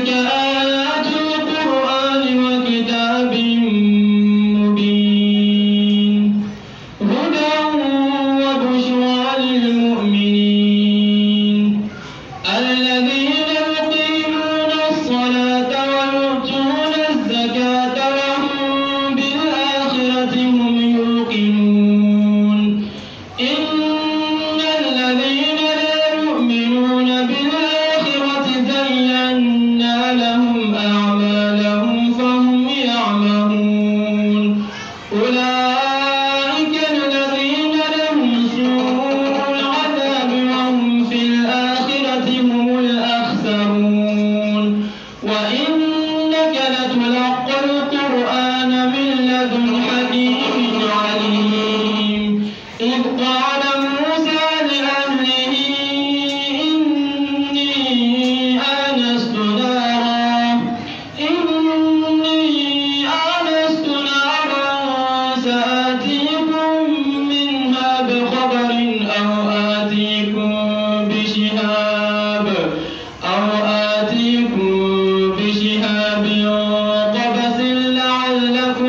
أولئك آلام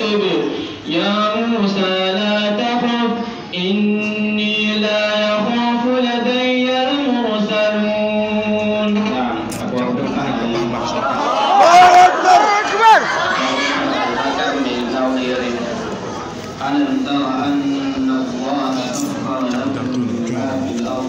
فاكتبوا يا موسى لا تخف إني لا يخاف لدي المرسلون. نعم الله أكبر. ألم أن الله ما في الأرض؟